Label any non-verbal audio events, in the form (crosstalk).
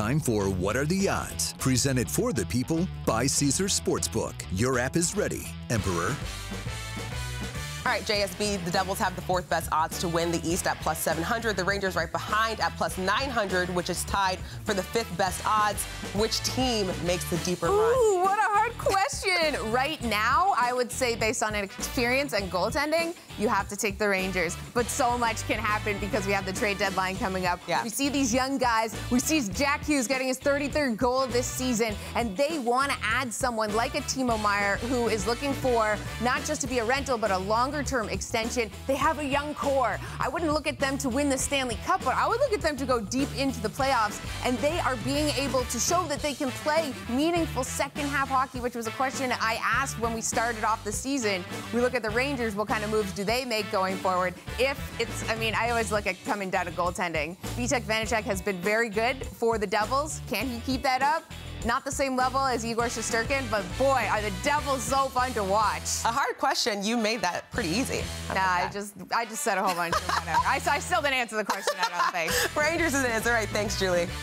time for What Are the Odds? Presented for the people by Caesars Sportsbook. Your app is ready, Emperor. All right, JSB, the Devils have the fourth best odds to win the East at plus 700. The Rangers right behind at plus 900, which is tied for the fifth best odds. Which team makes the deeper Ooh, run? Ooh, what a hard question. right now, I would say based on experience and goaltending, you have to take the Rangers. But so much can happen because we have the trade deadline coming up. Yeah. We see these young guys. We see Jack Hughes getting his 33rd goal this season, and they want to add someone like a Timo Meier who is looking for not just to be a rental, but a longer term extension. They have a young core. I wouldn't look at them to win the Stanley Cup, but I would look at them to go deep into the playoffs, and they are being able to show that they can play meaningful second half hockey, which was a question I asked when we started off the season. We look at the Rangers, what kind of moves do they make going forward? If it's, I mean, I always look at coming down to goaltending. Vitek Vanecek has been very good for the Devils. Can he keep that up? Not the same level as Igor Shesterkin, but boy, are the Devils so fun to watch. A hard question. You made that pretty easy. How Nah, I just, I just said a whole bunch of whatever. I, I still didn't answer the question. I don't think. (laughs) Rangers is the answer. Right. Thanks, Julie.